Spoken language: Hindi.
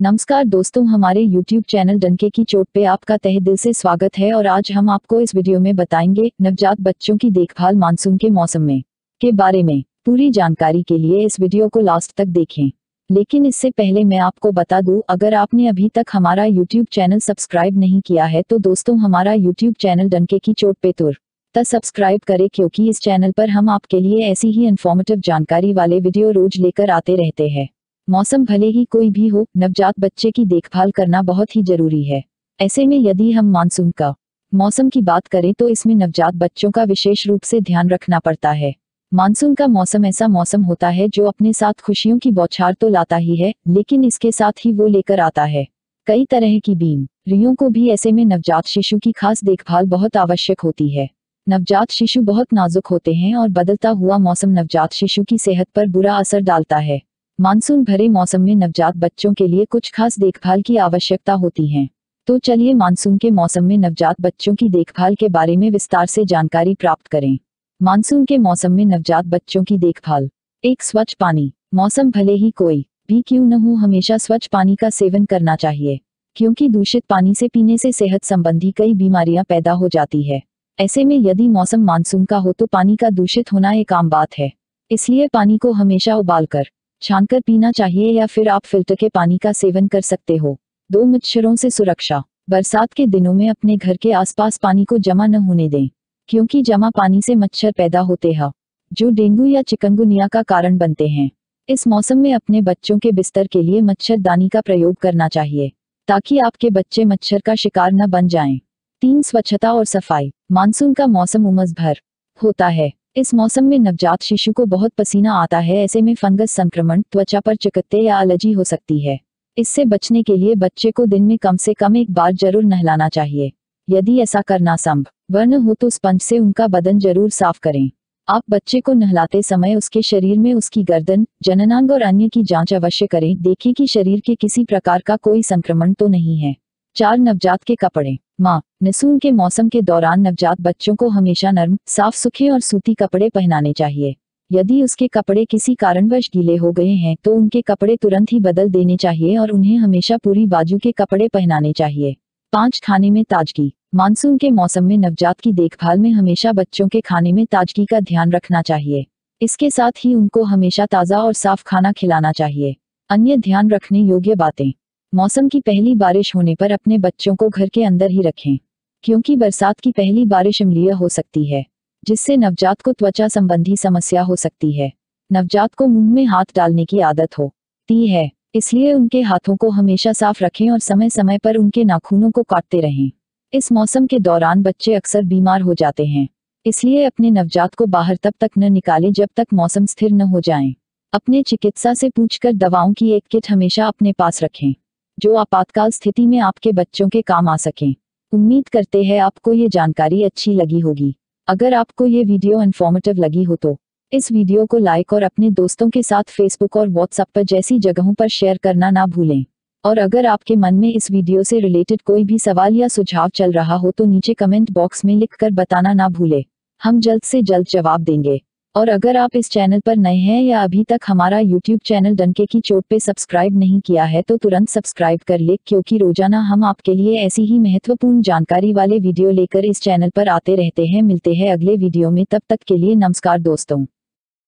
नमस्कार दोस्तों, हमारे YouTube चैनल डनके की चोट पे आपका तहे दिल से स्वागत है और आज हम आपको इस वीडियो में बताएँगे नवजात बच्चों की देखभाल मानसून के मौसम में, के बारे में। पूरी जानकारी के लिए इस वीडियो को लास्ट तक देखें। लेकिन इससे पहले मैं आपको बता दूँ, अगर आपने अभी तक हमारा YouTube चैनल सब्सक्राइब नहीं किया है तो दोस्तों, हमारा यूट्यूब चैनल डनके की चोट पे तुर। सब्सक्राइब करें, क्योंकि इस चैनल पर हम आपके लिए ऐसी ही इन्फॉर्मेटिव जानकारी वाले वीडियो रोज लेकर आते रहते हैं। मौसम भले ही कोई भी हो, नवजात बच्चे की देखभाल करना बहुत ही ज़रूरी है। ऐसे में यदि हम मानसून का मौसम की बात करें तो इसमें नवजात बच्चों का विशेष रूप से ध्यान रखना पड़ता है। मानसून का मौसम ऐसा मौसम होता है जो अपने साथ खुशियों की बौछार तो लाता ही है, लेकिन इसके साथ ही वो लेकर आता है। कई तरह की बीम, रियों को भी ऐसे में नवजात शिशु की खास देखभाल बहुत आवश्यक होती है। नवजात शिशु बहुत नाजुक होते हैं और बदलता हुआ मौसम नवजात शिशु की सेहत पर बुरा असर डालता है। मानसून भरे मौसम में नवजात बच्चों के लिए कुछ खास देखभाल की आवश्यकता होती है। तो चलिए मानसून के मौसम में नवजात बच्चों की देखभाल के बारे में विस्तार से जानकारी प्राप्त करें। मानसून के मौसम में नवजात बच्चों की देखभाल। एक, स्वच्छ पानी। मौसम भले ही कोई भी क्यों न हो, हमेशा स्वच्छ पानी का सेवन करना चाहिए, क्योंकि दूषित पानी से पीने से सेहत संबंधी कई बीमारियाँ पैदा हो जाती है। ऐसे में यदि मौसम मानसून का हो तो पानी का दूषित होना एक आम बात है। इसलिए पानी को हमेशा उबालकर छानकर पीना चाहिए या फिर आप फ़िल्टर के पानी का सेवन कर सकते हो। दो मच्छरों से सुरक्षा। बरसात के दिनों में अपने घर के आसपास पानी को जमा न होने दें, क्योंकि जमा पानी से मच्छर पैदा होते हैं, जो डेंगू या चिकनगुनिया का कारण बनते हैं। इस मौसम में अपने बच्चों के बिस्तर के लिए मच्छरदानी का प्रयोग करना चाहिए, ताकि आपके बच्चे मच्छर का शिकार न बन जाएँ। तीन, स्वच्छता और सफ़ाई। मानसून का मौसम उमस भर होता है। इस मौसम में नवजात शिशु को बहुत पसीना आता है, ऐसे में फंगस संक्रमण, त्वचा पर चिकत्ते या एलर्जी हो सकती है। इससे बचने के लिए बच्चे को दिन में कम से कम एक बार ज़रूर नहलाना चाहिए। यदि ऐसा करना संभव न हो तो स्पंज से उनका बदन ज़रूर साफ़ करें। आप बच्चे को नहलाते समय उसके शरीर में उसकी गर्दन, जननांग और अन्य की जाँच अवश्य करें। देखें कि शरीर के किसी प्रकार का कोई संक्रमण तो नहीं है। चार नवजात के कपड़े। माँ, नसून के मौसम के दौरान नवजात बच्चों को हमेशा नर्म, साफ़ सुखे और सूती कपड़े पहनाने चाहिए। यदि उसके कपड़े किसी कारणवश गीले हो गए हैं तो उनके कपड़े तुरंत ही बदल देने चाहिए और उन्हें हमेशा पूरी बाजू के कपड़े पहनाने चाहिए। पाँच, खाने में ताजगी। मानसून के मौसम में नवजात की देखभाल में हमेशा बच्चों के खाने में ताजगी का ध्यान रखना चाहिए। इसके साथ ही उनको हमेशा ताज़ा और साफ़ खाना खिलाना चाहिए। अन्य ध्यान रखने योग्य बातें। मौसम की पहली बारिश होने पर अपने बच्चों को घर के अंदर ही रखें, क्योंकि बरसात की पहली बारिश अम्लीय हो सकती है, जिससे नवजात को त्वचा संबंधी समस्या हो सकती है। नवजात को मुँह में हाथ डालने की आदत होती है, इसलिए उनके हाथों को हमेशा साफ़ रखें और समय समय पर उनके नाखूनों को काटते रहें। इस मौसम के दौरान बच्चे अक्सर बीमार हो जाते हैं, इसलिए अपने नवजात को बाहर तब तक न निकालें जब तक मौसम स्थिर न हो जाए। अपने चिकित्सा से पूछकर दवाओं की एक किट हमेशा अपने पास रखें। जो आपातकाल स्थिति में आपके बच्चों के काम आ सकें। उम्मीद करते हैं आपको ये जानकारी अच्छी लगी होगी। अगर आपको ये वीडियो इन्फॉर्मेटिव लगी हो तो इस वीडियो को लाइक और अपने दोस्तों के साथ फेसबुक और व्हाट्सएप पर जैसी जगहों पर शेयर करना ना भूलें। और अगर आपके मन में इस वीडियो से रिलेटेड कोई भी सवाल या सुझाव चल रहा हो तो नीचे कमेंट बॉक्स में लिख कर बताना ना भूले। हम जल्द से जल्द जवाब देंगे। और अगर आप इस चैनल पर नए हैं या अभी तक हमारा यूट्यूब चैनल डनके की चोट पे सब्सक्राइब नहीं किया है तो तुरंत सब्सक्राइब कर ले, क्योंकि रोज़ाना हम आपके लिए ऐसी ही महत्वपूर्ण जानकारी वाले वीडियो लेकर इस चैनल पर आते रहते हैं। मिलते हैं अगले वीडियो में, तब तक के लिए नमस्कार दोस्तों।